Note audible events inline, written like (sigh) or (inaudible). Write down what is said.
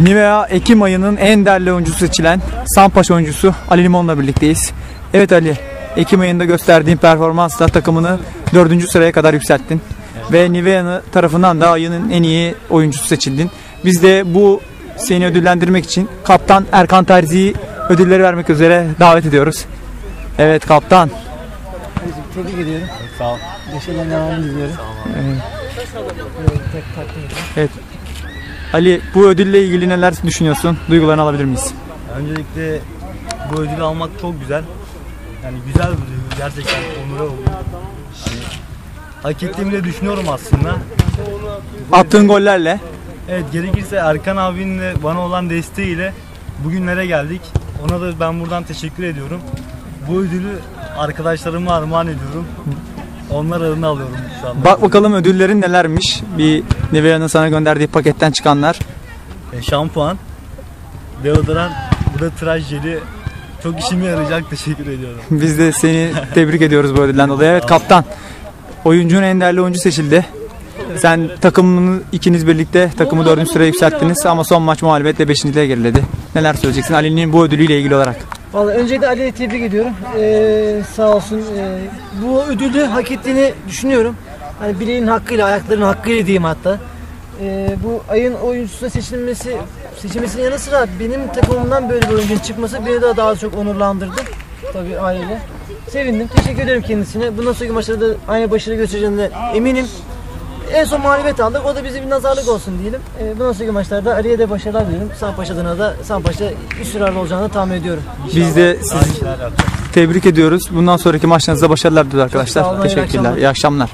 Nivea Ekim ayının en değerli oyuncusu seçilen Sampaş oyuncusu Ali Limon'la birlikteyiz. Evet Ali, Ekim ayında gösterdiğin performansla takımını 4. sıraya kadar yükselttin. Ve Nivea tarafından da ayının en iyi oyuncusu seçildin. Biz de bu seni ödüllendirmek için kaptan Erkan Terzi'yi ödülleri vermek üzere davet ediyoruz. Evet kaptan. Tebrik ediyorum. Sağ ol. Başarıların devamını diliyorum. Evet. Ali bu ödülle ilgili neler düşünüyorsun? Duygularını alabilir miyiz? Öncelikle bu ödülü almak çok güzel. Yani güzel bir duygu. Gerçekten onura oldu. Hani hak ettiğimi de düşünüyorum aslında. Attığın gollerle Evet gerekirse Erkan abinin de bana olan desteğiyle bugünlere geldik. Ona da ben buradan teşekkür ediyorum. Bu ödülü arkadaşlarıma armağan ediyorum. Onlar adına alıyorum şu anda. Bak bakalım ödüllerin nelermiş. Bir Nivea'nın sana gönderdiği paketten çıkanlar. E, şampuan, deodorant, bu da tıraş jeli. Çok işime yarayacak. Teşekkür ediyorum. (laughs) Biz de seni tebrik ediyoruz bu ödülden dolayı. Evet kaptan. Oyuncunun en değerli oyuncu seçildi. Sen takımını ikiniz birlikte takımı dördüncü sıraya yükselttiniz ama son maç mağlubiyetle beşinciliğe geriledi. Neler söyleyeceksin Ali'nin bu ödülüyle ilgili olarak? Vallahi öncelikle Ali'yi tebrik ediyorum. Ee, sağ olsun. Ee, bu ödülü hak ettiğini düşünüyorum. Hani bileğin hakkıyla, ayaklarının hakkıyla diyeyim hatta. Ee, bu ayın oyuncusu seçilmesi seçilmesinin yanı sıra benim takımımdan böyle bir oyuncunun çıkması beni daha daha çok onurlandırdı. Tabii haliyle. Sevindim. Teşekkür ederim kendisine. Bundan sonraki maçlarda da aynı başarı göstereceğine eminim. En son mağlubiyet aldık. O da bize bir nazarlık olsun diyelim. Ee, bundan sonraki maçlarda Ali'ye de başarılar diliyorum. Sampaş adına da Sampaş'ta üst sırada olacağını tahmin ediyorum. Biz de sizi tebrik ediyoruz. Bundan sonraki maçlarınızda başarılar diliyoruz arkadaşlar. Olun, iyi Teşekkürler. akşamlar. İyi akşamlar.